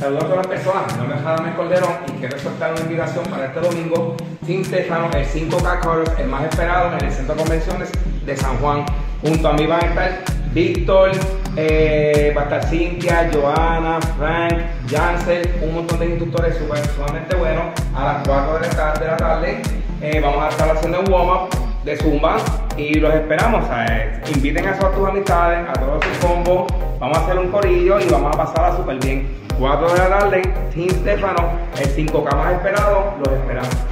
Saludos a todas las personas, mi nombre es Radamel Calderón y quiero soltar una invitación para este domingo, Team Stefano, el 5K Colors, el más esperado en el Centro de Convenciones de San Juan. Junto a mí van a estar Víctor, eh, va a estar Cintia, Joana, Frank, Jansel, un montón de instructores super, sumamente buenos. A las 4 de la tarde, eh, vamos a estar haciendo un warm-up de Zumba y los esperamos. Eh, inviten a todas tus amistades, a todos sus combos. Vamos a hacer un corillo y vamos a pasarla súper bien. 4 de la tarde, Team Stefano, el 5K más esperado, los esperamos.